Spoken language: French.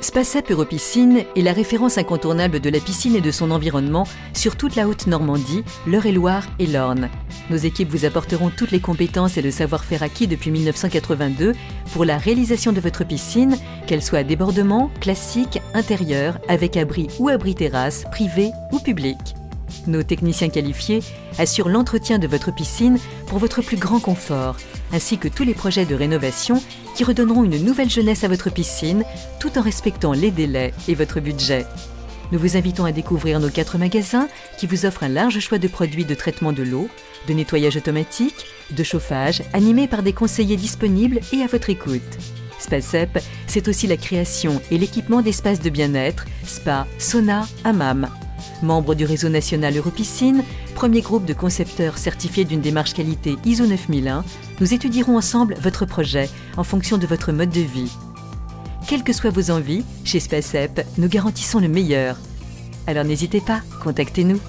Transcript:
Spacep Europiscine est la référence incontournable de la piscine et de son environnement sur toute la Haute-Normandie, l'Eure-et-Loire et l'Orne. Nos équipes vous apporteront toutes les compétences et le savoir-faire acquis depuis 1982 pour la réalisation de votre piscine, qu'elle soit à débordement, classique, intérieur, avec abri ou abri terrasse, privé ou public. Nos techniciens qualifiés assurent l'entretien de votre piscine pour votre plus grand confort, ainsi que tous les projets de rénovation qui redonneront une nouvelle jeunesse à votre piscine, tout en respectant les délais et votre budget. Nous vous invitons à découvrir nos quatre magasins qui vous offrent un large choix de produits de traitement de l'eau, de nettoyage automatique, de chauffage, animés par des conseillers disponibles et à votre écoute. Spacep, c'est aussi la création et l'équipement d'espaces de bien-être, spa, sauna, hammam. Membre du réseau national Europiscine, premier groupe de concepteurs certifiés d'une démarche qualité ISO 9001, nous étudierons ensemble votre projet en fonction de votre mode de vie. Quelles que soient vos envies, chez Spacep, nous garantissons le meilleur. Alors n'hésitez pas, contactez-nous.